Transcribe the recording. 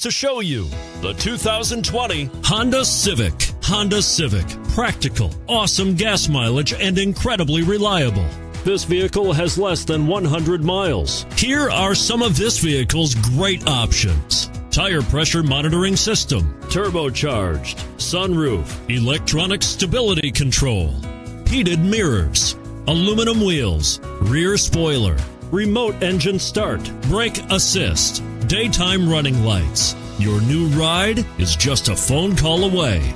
to show you the 2020 Honda Civic. Honda Civic. Practical, awesome gas mileage, and incredibly reliable. This vehicle has less than 100 miles. Here are some of this vehicle's great options. Tire pressure monitoring system, turbocharged, sunroof, electronic stability control, heated mirrors, aluminum wheels, rear spoiler, remote engine start, brake assist, daytime running lights. Your new ride is just a phone call away.